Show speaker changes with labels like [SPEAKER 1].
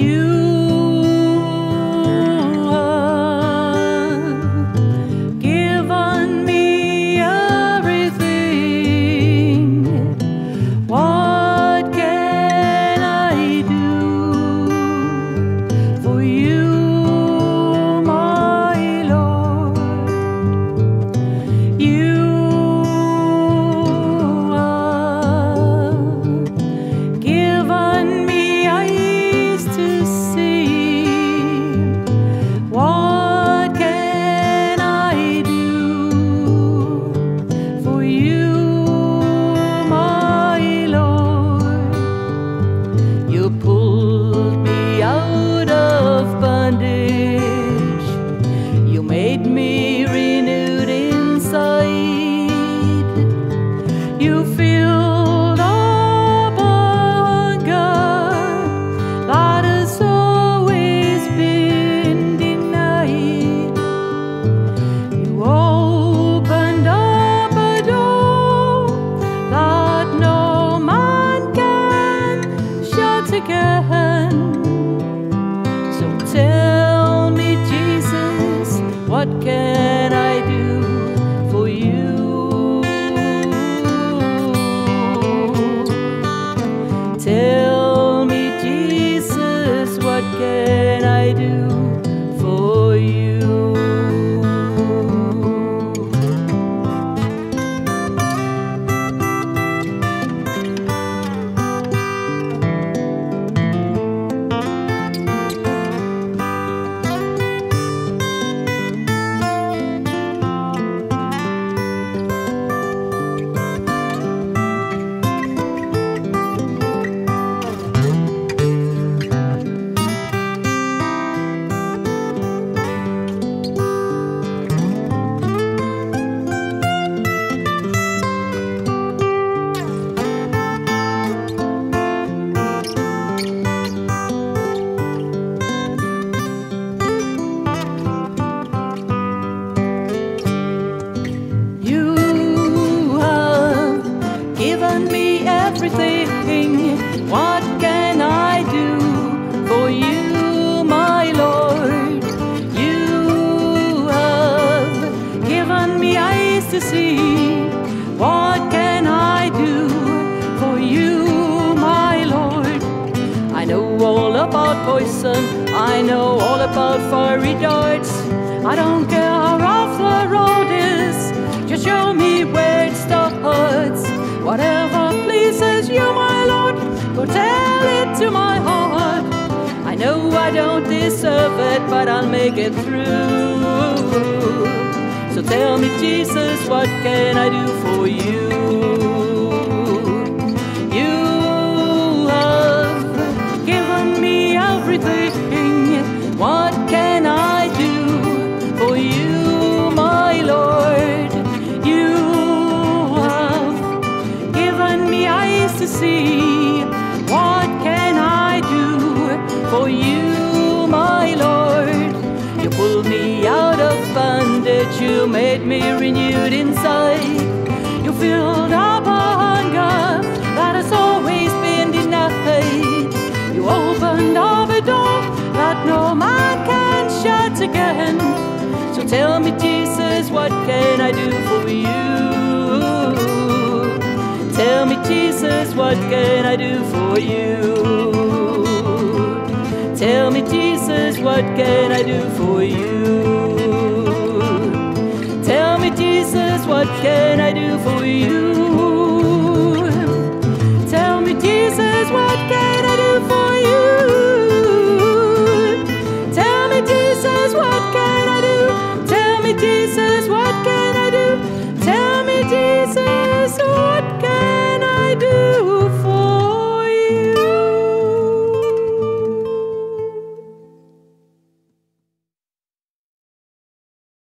[SPEAKER 1] you again. Everything. What can I do for you, my Lord? You have given me eyes to see. What can I do for you, my Lord? I know all about poison. I know all about fiery darts. I don't care how rough the road is. Just show me where it starts. Whatever go tell it to my heart. I know I don't deserve it, but I'll make it through. So tell me, Jesus, what can I do for you? You for you, my Lord? You pulled me out of bondage, you made me renewed inside. You filled up a hunger that has always been denied. You opened up a door that no man can shut again. So tell me, Jesus, what can I do for you? Tell me, Jesus, what can I do for you? Tell me, Jesus, what can I do for you? Tell me, Jesus, what can I do for you? Tell me, Jesus, what can I do for